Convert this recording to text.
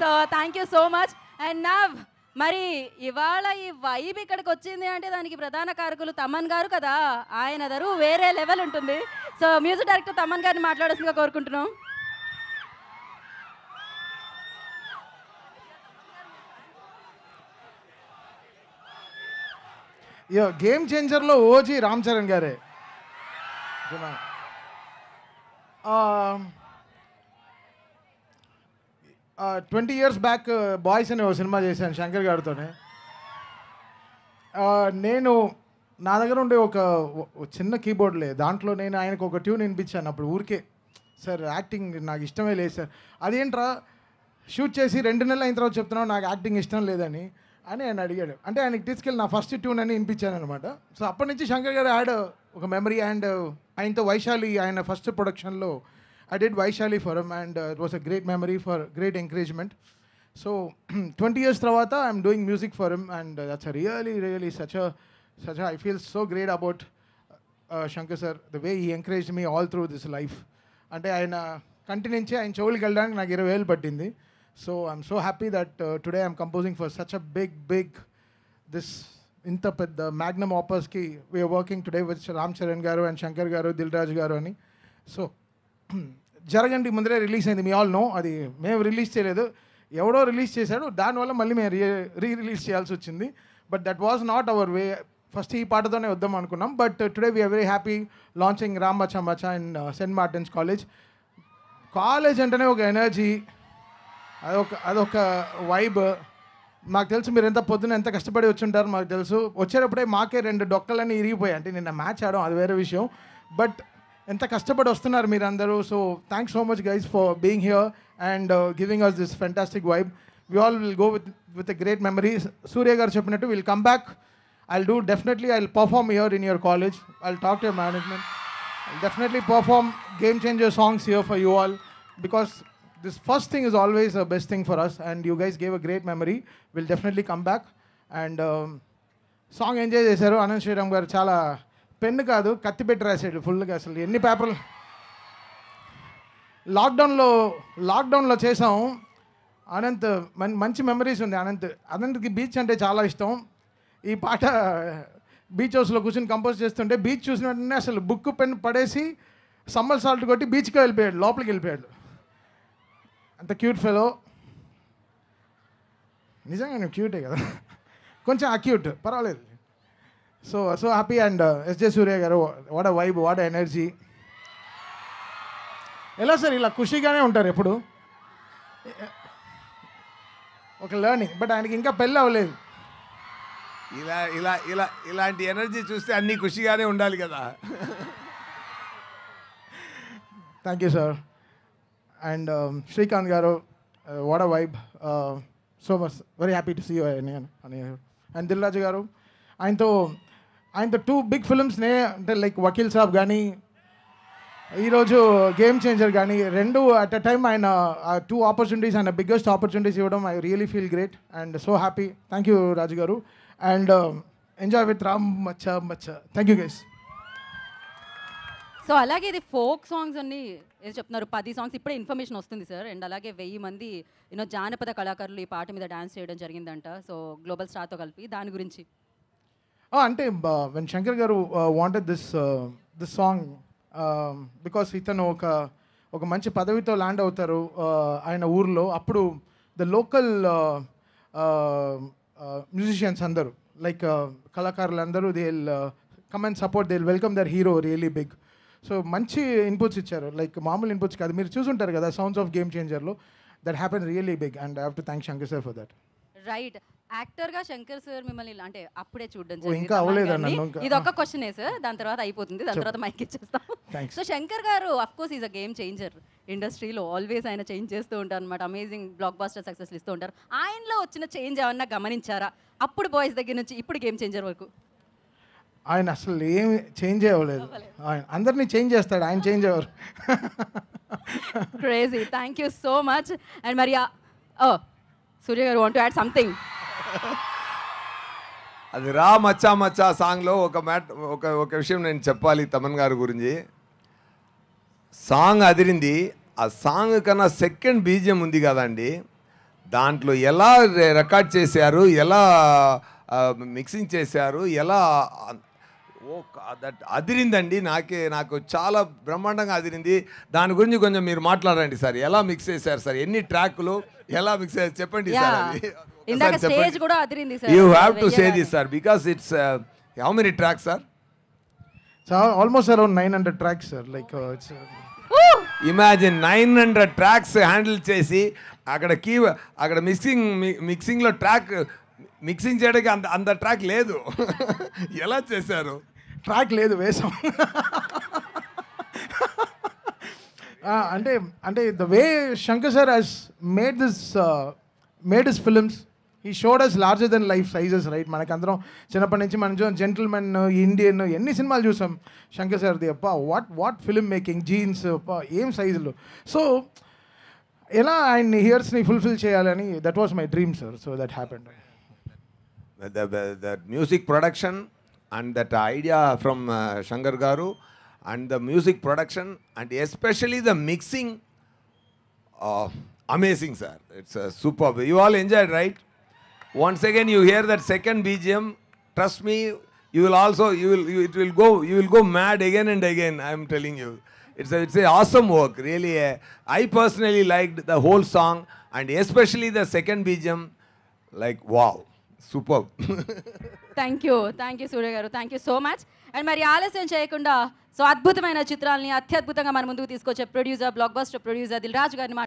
So thank you so much and now మరి ఇవాళ ఈ వైబ్ ఇక్కడికి వచ్చింది అంటే దానికి ప్రధాన కారకులు తమన్ గారు కదా? ఆయన దరు వేరే లెవెల్ ఉంటుంది. సో మ్యూజిక్ డైరెక్టర్ తమన్ గారిని మాట్లాడాల్సిందిగా కోరుకుంటున్నాం. యో గేమ్ చేంజర్లో ఓజీ రామ్ చరణ్ గారే. ట్వంటీ ఇయర్స్ బ్యాక్ బాయ్స్ అనే ఒక సినిమా చేశాను శంకర్ గారితోనే. నేను నా దగ్గర ఉండే ఒక ఒక చిన్న కీబోర్డ్ లేదు దాంట్లో నేను ఆయనకు ఒక ట్యూన్ వినిపించాను. అప్పుడు ఊరికే సార్ యాక్టింగ్ నాకు ఇష్టమే లేదు సార్. అదేంట్రా? షూట్ చేసి రెండు నెలలు అయిన తర్వాత చెప్తున్నావు నాకు యాక్టింగ్ ఇష్టం లేదని. అని ఆయన అడిగాడు. అంటే ఆయనకి తీసుకెళ్ళి నా ఫస్ట్ ట్యూన్ అని వినిపించాను అనమాట సో అప్పటి నుంచి శంకర్ గారు యాడ్ ఒక మెమరీ అండ్ ఆయనతో వైశాలి ఆయన ఫస్ట్ ప్రొడక్షన్లో I did Vaishali for him and it was a great memory for great encouragement so twenty years తర్వాత I'm doing music for him and that's really really such such I feel so great about Shankar sir the way he encourage me all through this life అంటే ఆయన కంటి నుంచి ఆయన చెవులకి వెళ్ళడానికి నాకు ఇరవై వేలు పట్టింది. So I'm so happy that today I'm composing for such a big big this ఇంత పెద్ద magnum ఆపర్స్కి we're working today with Ram Charan garu and Shankar గారు దిల్ రాజు గారు అని. సో జరగండి ముందరే రిలీజ్ అయింది మీ ఆల్ నో. అది మేము రిలీజ్ చేయలేదు. ఎవడో రిలీజ్ చేశాడు దానివల్ల మళ్ళీ మేము రీ రీ రిలీజ్ చేయాల్సి వచ్చింది. But that was not our way first ఈ పాటతోనే వద్దాం అనుకున్నాం. But today we're very happy launching Ram మచా మచా and Saint Martin's college college అంటేనే ఒక ఎనర్జీ అదొక అదొక వైబ్ మాకు తెలుసు మీరు ఎంత పొద్దున ఎంత కష్టపడి వచ్చుంటారు మాకు తెలుసు. వచ్చేటప్పుడే మాకే రెండు డొక్కలన్నీ ఇరిగిపోయాయి. అంటే నిన్న మ్యాచ్ ఆడడం అది వేరే విషయం. బట్ ఎంత కష్టపడి వస్తున్నారు మీరు అందరూ so thanks so much guys for being here and giving us this fantastic vibe we all will go with with a great memory Surya garu చెప్పినట్టు will come back I'll do definitely I perform here in your college I talk to your management I'll definitely perform game changer songs here for you all because this first thing is always the best thing for us and you guys gave a great memory we'll definitely come back and um, song enjoy చేశారు అనంత్ శ్రీరామ్ గారు చాలా pen కాదు కత్తి పెట్టి రాసాడు ఫుల్గా అసలు. ఎన్ని పేపర్లు? లాక్డౌన్లో లాక్డౌన్లో చేసాం. అనంత్ మన్ మంచి మెమరీస్ ఉంది అనంత్. అనంత్కి బీచ్ అంటే చాలా ఇష్టం. ఈ పాట బీచ్ హౌస్లో కూర్చొని కంపోజ్ చేస్తుంటే బీచ్ చూసిన వెంటనే అసలు బుక్ పెన్ పడేసి సమ్మర్ సాల్ట్ కొట్టి బీచ్కి వెళ్ళిపోయాడు లోపలికి వెళ్ళిపోయాడు. అంత క్యూట్ ఫెలో. నిజంగా నువ్వు క్యూటే కదా. కొంచెం అక్యూట్ పర్వాలేదు. So so happy and SJ Surya garu వాడ వైబ్ వాడ ఎనర్జీ ఎలా సార్ ఇలా ఖుషీగానే ఉంటారు ఎప్పుడు? ఒక లర్నింగ్ బట్ ఆయనకి ఇంకా పెళ్ళి అవ్వలేదు. ఇలా ఇలా ఇలా ఇలాంటి ఎనర్జీ చూస్తే అన్నీ ఖుషిగానే ఉండాలి కదా. Thank you sir and Srikanth garu వాడ vibe so much very happy to see you అని అండ్ దిల్రాజు గారు ఆయనతో ఆయనతో టూ బిగ్ ఫిల్మ్స్నే అంటే లైక్ వకీల్ సాబ్ కానీ ఈరోజు గేమ్ చేంజర్ కానీ రెండు అట్ అ టైమ్ ఆయన టూ ఆపర్చునిటీస్ ఆయన బిగ్గెస్ట్ ఆపర్చునిటీస్ ఇవ్వడం I really feel great and so happy. Thank you Raju garu. And um, enjoy with Ram మచ్చ మచ్చ. థ్యాంక్ యూ గైస్ సో అలాగే ఇది ఫోక్ సాంగ్స్ అన్ని ఏం చెప్తున్నారు. పది సాంగ్స్ ఇప్పుడే ఇన్ఫర్మేషన్ వస్తుంది సార్. అండ్ అలాగే వెయ్యి మంది యూనో జానపద కళాకారులు ఈ పాట మీద డాన్స్ చేయడం జరిగిందంట. సో గ్లోబల్ స్టార్తో కలిపి దాని గురించి. Oh, అంటే when Shankar garu wanted this this song because ఇతను ఒక ఒక మంచి పదవితో ల్యాండ్ అవుతారు uh, ఆయన ఊర్లో అప్పుడు ద లోకల్ మ్యూజిషియన్స్ అందరూ లైక్ కళాకారులు అందరూ they come and support they welcome their hero really big so మంచి ఇన్పుట్స్ ఇచ్చారు లైక్ మామూలు ఇన్పుట్స్ కాదు. మీరు చూసుంటారు కదా sounds of game చేంజర్లో that happen really big and I have to thank Shankar sir for that right యాక్టర్గా Shankar sir మిమ్మల్ని ఇలా అంటే అప్పుడే చూడడం జరిగింది ఇంకా అవ్వలేదా గారిని. నన్ను ఇంకా? ఇది ఒక్క క్వశ్చనే సార్? దాని తర్వాత అయిపోతుంది. దాని తర్వాత మైక్ ఇచ్చేస్తాం. Thanks. So Shankar garu of course is a game changer ఇండస్ట్రీలో ఆల్వేస్ ఆయన చేంజ్ చేస్తూ ఉంటారు అనమాట అమేజింగ్ బ్లాక్ బాస్టర్ సక్సెస్ ఇస్తూ ఉంటారు. ఆయనలో వచ్చిన చేంజ్ ఏమన్నా గమనించారా? అప్పుడు బాయ్స్ దగ్గర నుంచి ఇప్పుడు గేమ్ చేంజర్ వరకు? ఆయన అసలు ఏం చేంజ్ అవ్వలేదు. ఆయన అందరినీ చేంజ్ చేస్తాడు. ఆయన చేంజ్ అవ్వరు. Crazy thank you so much and మరి ఓ సూర్య గారు వాంట్ యాడ్ సంథింగ్ అది రా మచ్చా మచ్చా సాంగ్లో ఒక మ్యాట్ ఒక ఒక విషయం నేను చెప్పాలి తమన్ గారి గురించి. సాంగ్ అదిరింది ఆ సాంగ్ కన్నా సెకండ్ బీజియం ఉంది కదండి. దాంట్లో ఎలా రికార్డ్ చేశారు ఎలా మిక్సింగ్ చేశారు ఎలా ఓ దట్ అదిరిందండి నాకే నాకు చాలా బ్రహ్మాండంగా అదిరింది. దాని గురించి కొంచెం మీరు మాట్లాడండి సార్ ఎలా మిక్స్ చేశారు సార్ ఎన్ని ట్రాక్లు ఎలా మిక్స్ చేశారు చెప్పండి సార్ అది. ఇందాక స్టేజ్. కూడా అదిరింది sir. You have to say. This sir because it's how many tracks sir so almost around nine hundred tracks sir like it's imagine nine hundred tracks handle చేసి అక్కడ కీ అక్కడ mixing మిక్సింగ్లో track mixing చేయడానికి అంత అంత track లేదు. ఎలా చేశారు? Track లేదు వేసాం ఆ, అంటే అంటే the way Shankar sir has made this made this films ఈ showed larger than life sizes right మనకందరం చిన్నప్పటి నుంచి మనం జెంటిల్మెన్ ఇండియన్ ఎన్ని సినిమాలు చూసాం? శంకర్ సార్ది అప్ప what what film making Jeans అప్ప ఏం సైజులు సో ఎలా ఆయన్ని హియర్స్ని ఫుల్ఫిల్ చేయాలని that was my dream sir so that happened that music production and that idea from Shankar garu and the music production and especially the mixing amazing sir it's super you all enjoy right once again you hear that second BGM trust me you will also you will you, it will go you will go mad again and again I am telling you it's a, it's a awesome work really uh, I personally liked the whole song and especially the second BGM like wow superb thank you thank you Surya garu thank you so much and మరి ఆలస్యం చేయకుండా so అద్భుతమైన చిత్రాల్ని అత్యద్భుతంగా మన ముందుకు తీసుకొచ్చే producer blockbuster producer Dil Raju గారిని